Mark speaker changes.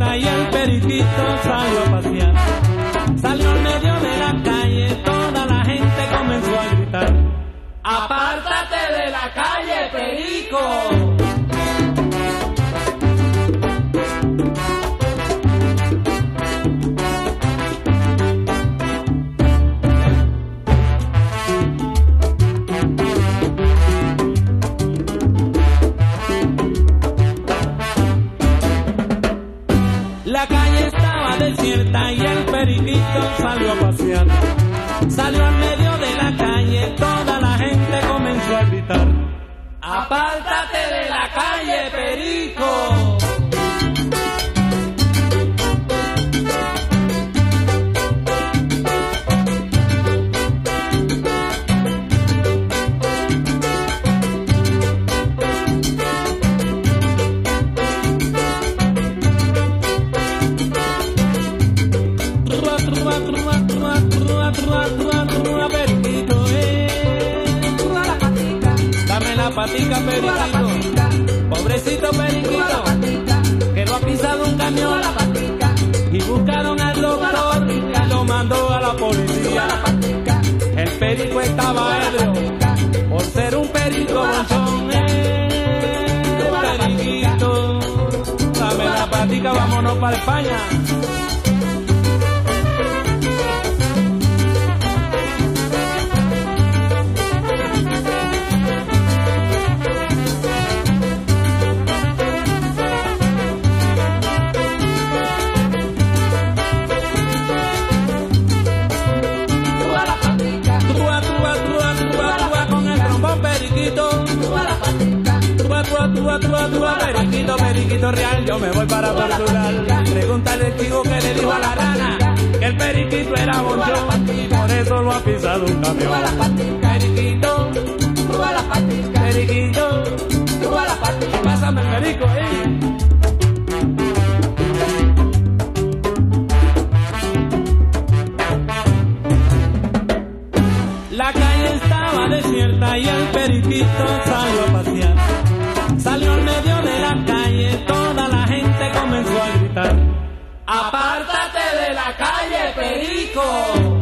Speaker 1: y el periquito salió a pasear. Salió en medio de la calle, toda la gente comenzó a gritar. ¡Apártate de la calle, perico! La calle estaba desierta y el periquito salió a pasear. Salió al medio de la calle, toda la gente comenzó a gritar. Apártate de la calle, patica, Dame la patica, periquito. patica, Pobrecito periquito, que lo ha pisado un camión la patica, y buscaron al doctor y lo mandó a la policía. El perico estaba ebrio por ser un perico bonchón. Eh, periquito, dame la patica, vámonos para España. Trua, trua, trua, periquito, periquito real, yo me voy para Portugal. Pregúntale al chico que le dijo a la rana que el periquito era bonchón y por eso lo ha pisado un camión. Periquito, trua la patica, periquito, trua la patica. pásame el perico, eh. La calle estaba desierta y el periquito salió a pasear. Apártate de la calle, Perico.